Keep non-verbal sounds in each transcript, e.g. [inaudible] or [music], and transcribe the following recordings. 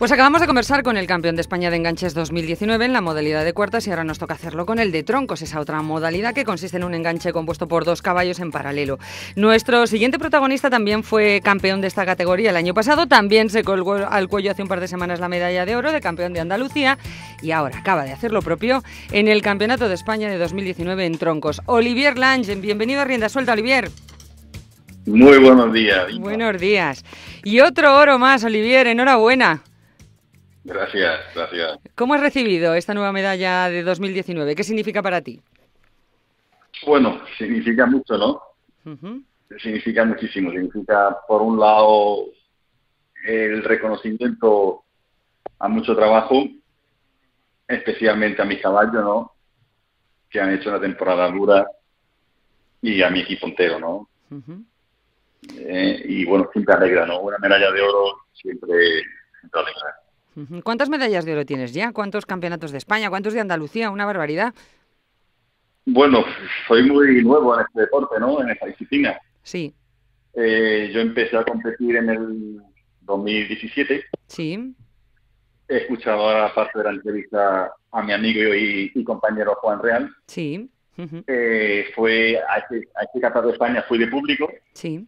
Pues acabamos de conversar con el campeón de España de enganches 2019 en la modalidad de cuartas y ahora nos toca hacerlo con el de troncos, esa otra modalidad que consiste en un enganche compuesto por dos caballos en paralelo. Nuestro siguiente protagonista también fue campeón de esta categoría el año pasado, también se colgó al cuello hace un par de semanas la medalla de oro de campeón de Andalucía y ahora acaba de hacer lo propio en el Campeonato de España de 2019 en troncos. Olivier Lange, bienvenido a Rienda Suelta, Olivier. Muy buenos días. Buenos días. Y otro oro más, Olivier, enhorabuena. Gracias, gracias. ¿Cómo has recibido esta nueva medalla de 2019? ¿Qué significa para ti? Bueno, significa mucho, ¿no? Significa muchísimo. Significa, por un lado, el reconocimiento a mucho trabajo, especialmente a mis caballos, ¿no? Que han hecho una temporada dura y a mi equipo entero, ¿no? Eh, y bueno, siempre alegra, ¿no? Una medalla de oro siempre, siempre alegra. ¿Cuántas medallas de oro tienes ya? ¿Cuántos campeonatos de España? ¿Cuántos de Andalucía? Una barbaridad. Bueno, soy muy nuevo en este deporte, ¿no? En esta disciplina. Sí. Eh, yo empecé a competir en el 2017. Sí. He escuchado ahora parte de la entrevista a mi amigo y, compañero Juan Real. Sí. eh, fue a este, a este de España, fui de público. Sí.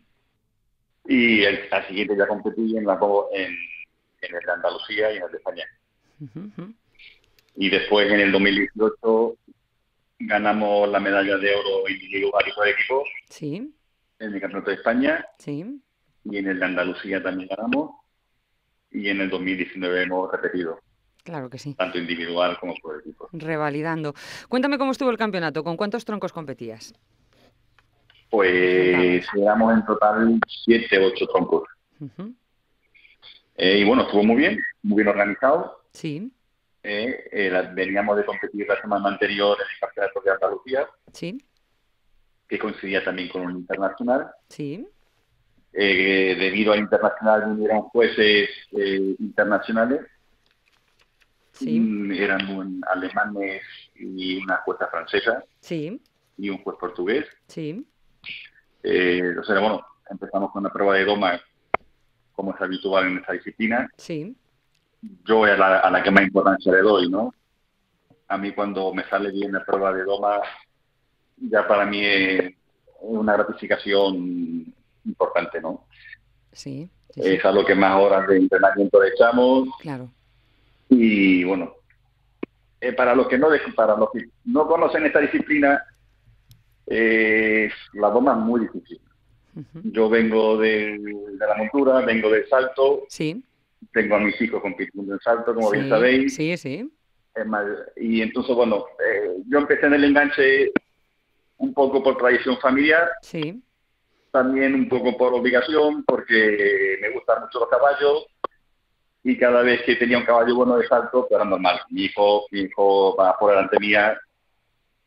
Y el, al siguiente ya competí en la en en el de Andalucía y en el de España. Y después en el 2018 ganamos la medalla de oro individual y por equipo. Sí. En el Campeonato de España. Sí. Y en el de Andalucía también ganamos. Y en el 2019 hemos repetido. Claro que sí. Tanto individual como por equipo. Revalidando. Cuéntame cómo estuvo el campeonato, ¿con cuántos troncos competías? Pues éramos en total siete, ocho troncos. Eh, y bueno, estuvo muy bien, muy bien organizado. Sí. Eh, eh, veníamos de competir la semana anterior en el Campeonato de Andalucía. Sí. Que coincidía también con un internacional. Sí. debido al internacional vinieron jueces internacionales. Sí. Mm, eran alemanes y una jueza francesa. Sí. Y un juez portugués. Sí. o sea, bueno, empezamos con la prueba de doma como es habitual en esta disciplina. Sí. Yo a la, a la que más importancia le doy, ¿no? A mí cuando me sale bien la prueba de doma, ya para mí es una gratificación importante, ¿no? Sí. Es a lo que más horas de entrenamiento le echamos. Claro. Y bueno, eh, para los que no para los que no conocen esta disciplina, eh, la doma es muy difícil. Yo vengo de, la montura, vengo del salto. Sí. Tengo a mis hijos compitiendo en salto, como bien sabéis. Sí, sí. y entonces, bueno, eh, yo empecé en el enganche un poco por tradición familiar. Sí. También un poco por obligación, porque me gustan mucho los caballos. Y cada vez que tenía un caballo bueno de salto, pues era normal. Mi hijo, mi hijo va por delante mía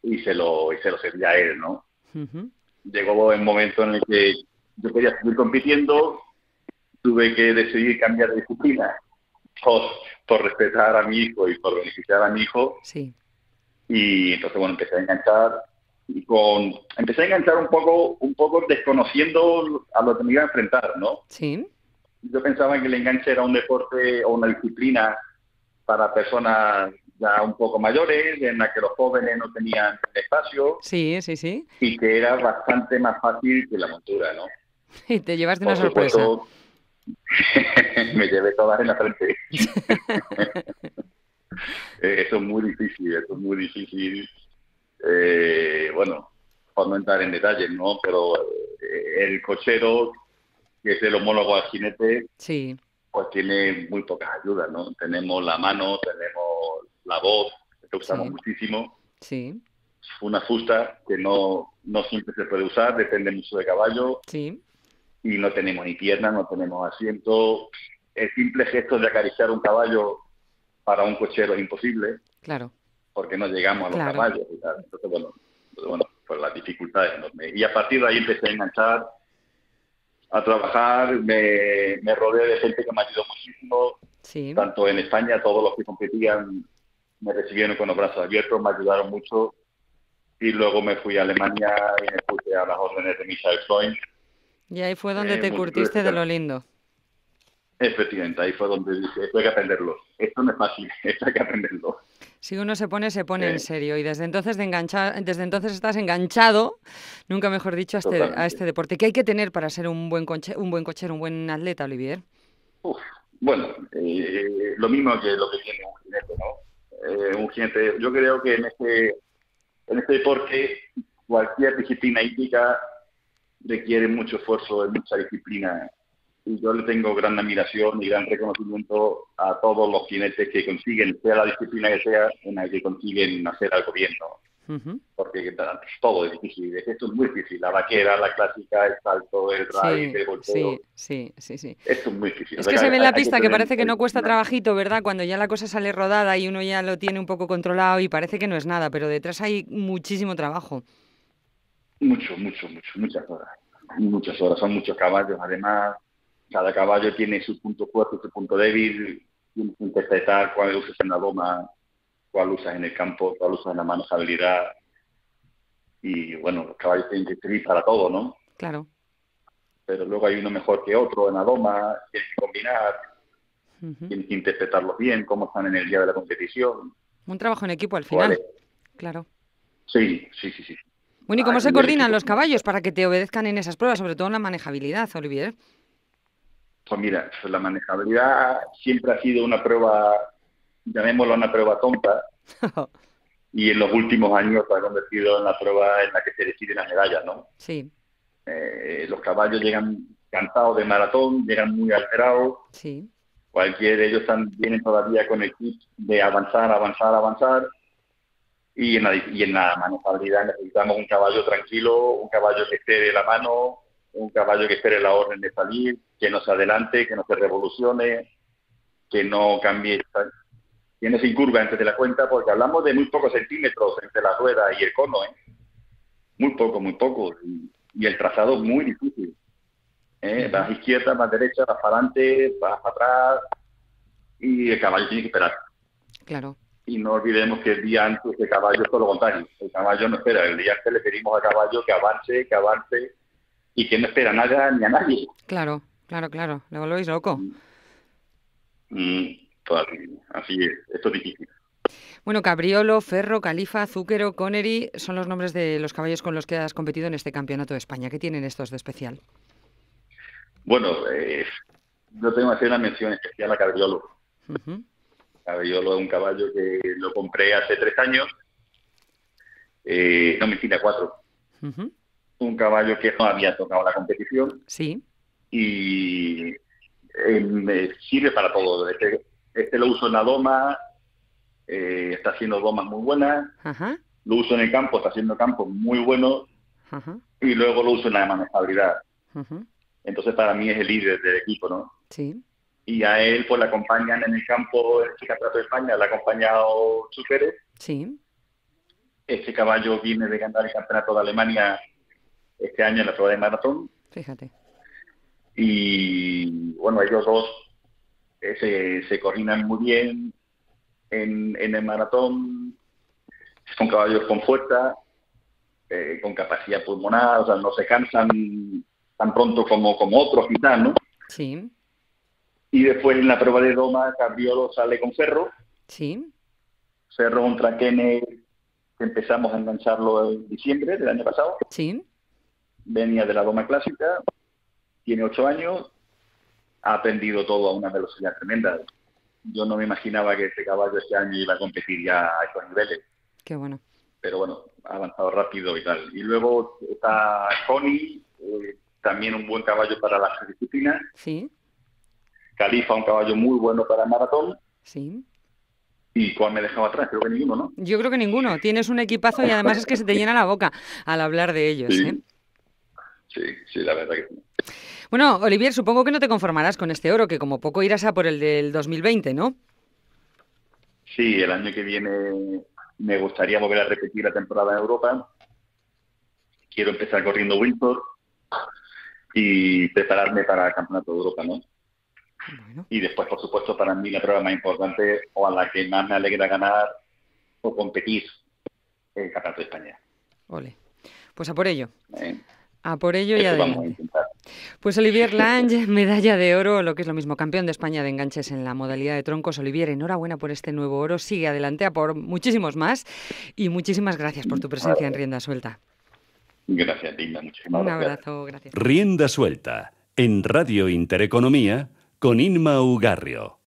y se lo, y se lo servía a él, ¿no? Llegó el momento en el que yo quería seguir compitiendo, tuve que decidir cambiar de disciplina por, por respetar a mi hijo y por beneficiar a mi hijo. Sí. Y entonces, bueno, empecé a enganchar y con empecé a enganchar un poco un poco desconociendo a lo que me iba a enfrentar, ¿no? Sí. Yo pensaba que el enganche era un deporte o una disciplina para personas ya un poco mayores, en la que los jóvenes no tenían espacio. Sí, sí, sí. Y que era bastante más fácil que la montura, ¿no? [laughs] Y te llevaste una sorpresa. [laughs] me llevé todas en la frente. [laughs] Eh, eso es muy difícil, eso es muy difícil. Eh, bueno, por no entrar en detalles, ¿no? Pero eh, el cochero, que es el homólogo al jinete, sí. pues tiene muy pocas ayudas, ¿no? Tenemos la mano, tenemos la voz, que usamos muchísimo. Sí. Una fusta que no, no siempre se puede usar, depende mucho de caballo. Sí. Y no tenemos ni piernas, no tenemos asiento. El simple gesto de acariciar un caballo para un cochero es imposible. Claro. Porque no llegamos a los caballos y tal. Entonces, bueno, pues, bueno, pues las dificultades enormes. Y a partir de ahí empecé a enganchar, a trabajar, me, me rodeé de gente que me ayudó muchísimo. Sí. Tanto en España, todos los que competían me recibieron con los brazos abiertos, me ayudaron mucho y luego me fui a Alemania y me puse a las órdenes de Michael Freund. Y ahí fue donde eh, te curtiste de lo lindo. Efectivamente, ahí fue donde dije, esto hay que aprenderlo. Esto no es fácil, [laughs] esto hay que aprenderlo. Si uno se pone, se pone en serio. Y desde entonces, de desde entonces estás enganchado, nunca mejor dicho, a este, a este deporte. ¿Qué hay que tener para ser un buen, coche, un buen cochero, un buen atleta, Olivier? bueno, eh, lo mismo que lo que tiene un jinete, ¿no? Eh, un jinete, yo creo que en este, en este deporte cualquier disciplina hípica requiere mucho esfuerzo, mucha disciplina y yo le tengo gran admiración y gran reconocimiento a todos los jinetes que consiguen, sea la disciplina que sea, en la que consiguen hacer algo bien. Porque todo es difícil, esto es muy difícil, la vaquera, la clásica, el salto, el ride, el golpeo. Sí, sí, sí, Esto es muy difícil. Es que se ve en la pista que, parece que no cuesta trabajito, ¿verdad? Cuando ya la cosa sale rodada y uno ya lo tiene un poco controlado y parece que no es nada, pero detrás hay muchísimo trabajo. Mucho, mucho, mucho, muchas horas. Muchas horas, son muchos caballos, además cada caballo tiene su punto fuerte, su punto débil, tienes que interpretar cuál en la loma, cuál usas en el campo, cuál usas en la manejabilidad. Y bueno, los caballos tienen que servir para todo, ¿no? Claro. Pero luego hay uno mejor que otro en la loma, tienes que combinar, tienes que interpretarlos bien, cómo están en el día de la competición. Un trabajo en equipo al final. Claro. Sí, sí, sí, sí. Bueno, ¿y cómo se coordinan los caballos para que te obedezcan en esas pruebas, sobre todo en la manejabilidad, Olivier? Pues mira, la manejabilidad siempre ha sido una prueba, llamémosla una prueba tonta, [laughs] y en los últimos años se ha convertido en la prueba en la que se deciden las medallas, ¿no? Sí. Eh, los caballos llegan cansados de maratón, llegan muy alterados. Sí. Cualquier de ellos están, vienen todavía con el kit de avanzar, avanzar, avanzar. Y en, la, y en la manejabilidad necesitamos un caballo tranquilo, un caballo que esté de la mano, un caballo que espere la orden de salir, que no se adelante, que no se revolucione, que no cambie, que no se incurva antes de la cuenta, porque hablamos de muy pocos centímetros entre la rueda y el cono, ¿eh? Muy poco, muy poco. Y, el trazado es muy difícil. ¿eh? Vas izquierda, vas derecha, vas para adelante, vas para atrás, y el caballo tiene que esperar. Claro. Y no olvidemos que el día antes el caballo es todo lo contrario. El caballo no espera. El día antes le pedimos al caballo que avance, que avance, y que no espera nada ni a nadie. Claro, claro, claro. Le volvéis loco. Mm, así es. Esto es difícil. Bueno, Cabriolo, Ferro, Califa, Zúquero, Connery son los nombres de los caballos con los que has competido en este campeonato de España. ¿Qué tienen estos de especial? Bueno, eh, yo tengo que hacer una mención especial a Cabriolo. Cabriolo es un caballo que lo compré hace tres años. Eh, no, mentira, cuatro un caballo que no había tocado la competición. Sí. Y eh, me sirve para todo. Este, este, lo uso en la doma, eh, está haciendo domas muy buenas. Lo uso en el campo, está haciendo campos muy buenos. Y luego lo uso en la manejabilidad. Entonces, para mí es el líder del equipo, ¿no? Sí. Y a él, pues, le acompañan en el campo, en el Campeonato de España, le ha acompañado Chúqueres. Sí. Este caballo viene de ganar el Campeonato de Alemania este año en la prueba de maratón. Fíjate. Y bueno, ellos dos eh, se, se coordinan muy bien en, en el maratón, son caballos con fuerza, eh, con capacidad pulmonar, o sea, no se cansan tan pronto como, como otros quizás, ¿no? Sí. Y después en la prueba de doma, Cabriolo sale con Ferro. Sí. Ferro un traquene que empezamos a engancharlo en diciembre del año pasado. Sí venía de la doma clásica, tiene ocho años, ha aprendido todo a una velocidad tremenda. Yo no me imaginaba que este caballo este año iba a competir ya a estos niveles. Qué bueno. Pero bueno, ha avanzado rápido y tal. Y luego está Connie, eh, también un buen caballo para las disciplinas. Sí. Califa, un caballo muy bueno para el maratón. Sí. ¿Y cuál me dejaba atrás? Creo que ninguno, ¿no? Yo creo que ninguno. Tienes un equipazo y además es que se te llena la boca al hablar de ellos. ¿eh? sí, sí, la verdad que sí. Bueno, Olivier, supongo que no te conformarás con este oro, que como poco irás a por el del 2020, ¿no? Sí, el año que viene me gustaría volver a repetir la temporada en Europa. Quiero empezar corriendo Windsor y prepararme para el Campeonato de Europa, ¿no? Y después, por supuesto, para mí la prueba más importante o a la que más me alegra ganar o competir el Campeonato de España. Ole. Pues a por ello. A por ello y adelante. Pues Olivier Lange, [laughs] medalla de oro, lo que es lo mismo, campeón de España de enganches en la modalidad de troncos. Olivier, enhorabuena por este nuevo oro. Sigue adelante a por muchísimos más y muchísimas gracias por tu presencia en Rienda Suelta. Gracias, Linda. Muchísimas Un abrazo, gracias. Rienda Suelta, en Radio Intereconomía, con Inma Ugarrio.